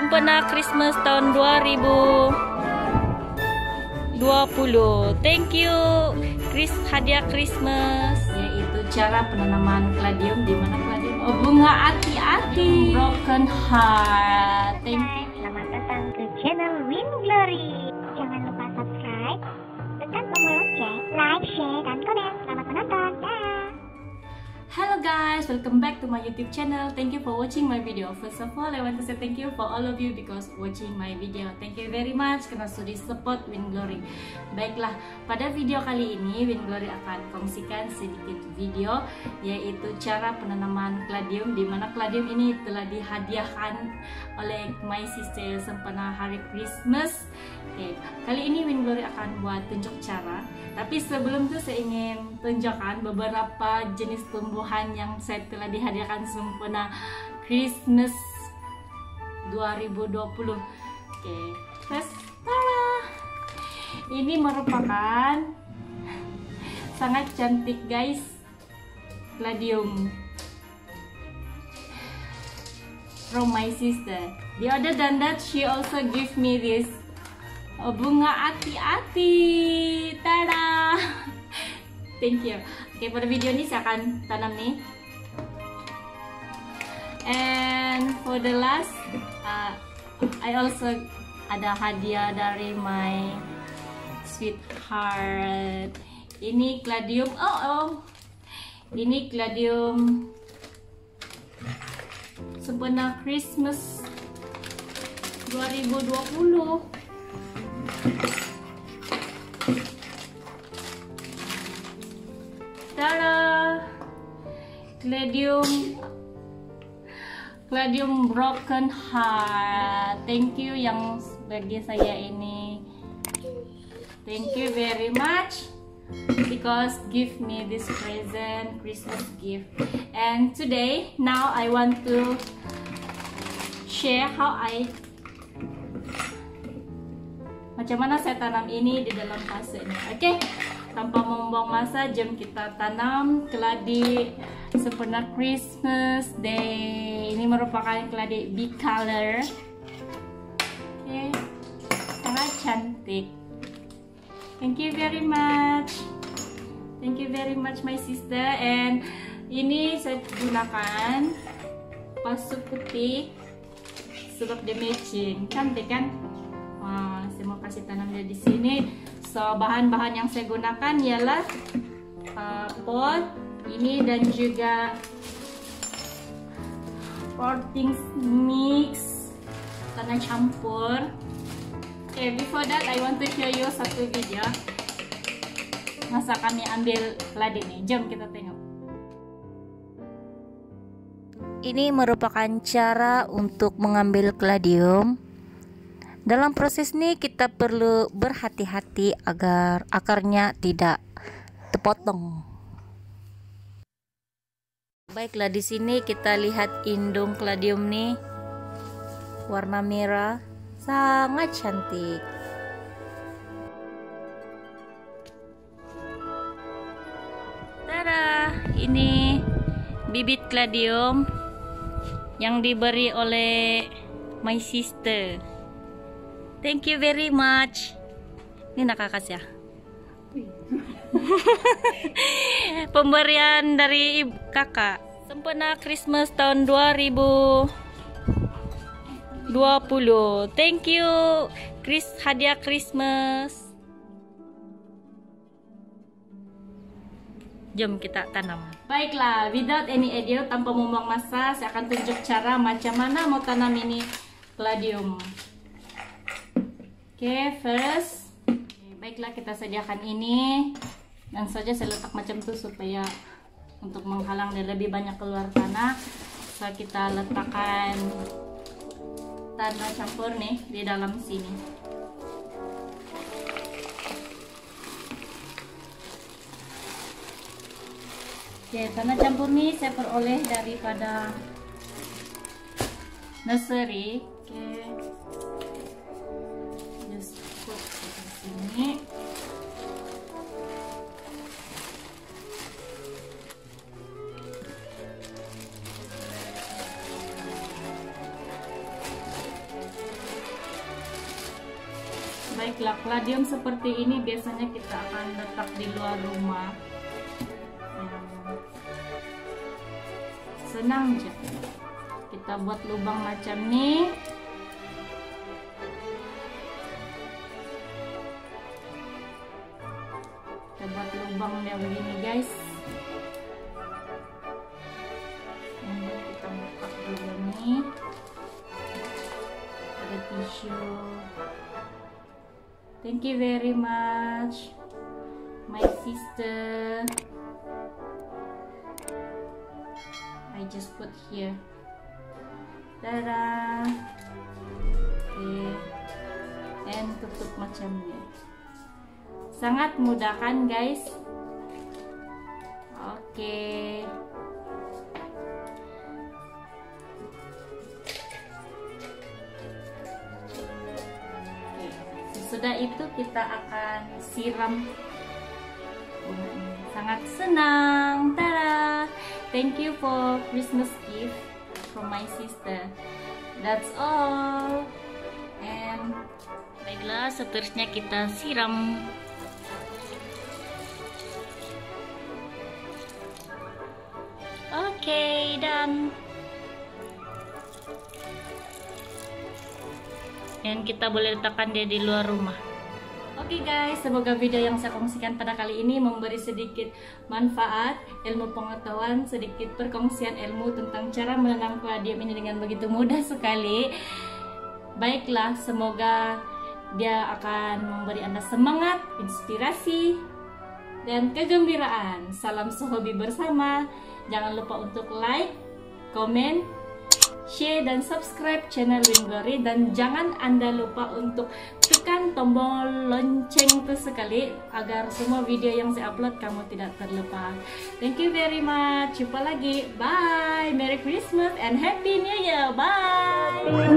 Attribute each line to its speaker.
Speaker 1: Sempena Christmas tahun 2020. Thank you, Chris hadiah Christmas. Yaitu cara penanaman gladium di mana gladium? Oh, bunga hati-hati. Broken heart. Thank you.
Speaker 2: Selamat datang ke channel Win Glory. Jangan lupa subscribe, tekan tombol lonceng, like, share, dan komen. Selamat menonton. Dah.
Speaker 1: Hello guys, welcome back to my YouTube channel. Thank you for watching my video. First of all, I want to say thank you for all of you because watching my video. Thank you very much karena sudah support Win Glory. Baiklah, pada video kali ini Win Glory akan kongsikan sedikit video yaitu cara penanaman gladium di mana gladium ini telah dihadiahkan oleh my sister sempena hari Christmas. Oke, kali ini Win Glory akan buat tunjuk cara. Tapi sebelum itu saya ingin tunjukkan beberapa jenis tumbuhan yang saya telah dihadiahkan sempena Christmas 2020. Oke, terus tada! Ini merupakan sangat cantik guys. Gladium from my sister. The other than that, she also give me this oh, bunga ati-ati. Tada! Thank you. Oke, pada video ini saya akan tanam nih. And for the last, uh, I also ada hadiah dari my sweetheart. Ini gladium. Oh, oh. Ini gladium sempena Christmas 2020. Tada! Gladium Gladium Broken Heart. Thank you yang bagi saya ini. Thank you very much because give me this present Christmas gift. And today now I want to share how I macam mana saya tanam ini di dalam fase ini. Oke, okay? Tanpa membuang masa, jom kita tanam keladi sempurna Christmas Day. Ini merupakan keladi big color. Oke, okay. sangat cantik. Thank you very much. Thank you very much my sister. And ini saya gunakan pasu putih sebab dia matching. Cantik kan? Saya mau kasih tanam dia di sini. So, bahan-bahan yang saya gunakan ialah uh, pot ini dan juga potting mix tanah campur. Okay, before that I want to show you satu video masa kami ambil keladi nih. Jom kita tengok.
Speaker 3: Ini merupakan cara untuk mengambil gladium. Dalam proses ini kita perlu berhati-hati agar akarnya tidak terpotong. Baiklah di sini kita lihat indung gladium nih warna merah sangat cantik.
Speaker 1: Tada, ini bibit gladium yang diberi oleh my sister. Thank you very much. Ini nakakas ya. Pemberian dari kakak. Sempena Christmas tahun 2020. Thank you, Chris hadiah Christmas. Jom kita tanam. Baiklah, without any ado, tanpa membuang masa, saya akan tunjuk cara macam mana mau tanam ini gladium. Okay, first, okay, baiklah kita sediakan ini dan saja saya letak macam itu supaya untuk menghalang dan lebih banyak keluar tanah. So kita letakkan tanah campur nih di dalam sini. Oke, tanah campur nih saya peroleh daripada nursery. Oke. Just ini. Baiklah kladium seperti ini biasanya kita akan letak di luar rumah. Senang kita buat lubang macam ini kita buat lubang dia begini guys. Ini kita buka dulu nih ada tisu. Thank you very much my sister. I just put here. Tada okay. And tutup macam Sangat mudah kan guys Oke. Sesudah itu kita akan siram Sangat senang Tada Thank you for Christmas gift from my sister. That's all. And baiklah, seterusnya kita siram. Okay, dan dan kita boleh letakkan dia di luar rumah. Oke okay guys, semoga video yang saya kongsikan pada kali ini memberi sedikit manfaat, ilmu pengetahuan, sedikit perkongsian ilmu tentang cara menanam kaladium ini dengan begitu mudah sekali. Baiklah, semoga dia akan memberi Anda semangat, inspirasi, dan kegembiraan. Salam sehobi bersama. Jangan lupa untuk like, komen, share dan subscribe channel Win Glory dan jangan anda lupa untuk tekan tombol lonceng itu sekali agar semua video yang saya upload kamu tidak terlupa. Thank you very much. Jumpa lagi. Bye. Merry Christmas and Happy New Year. Bye.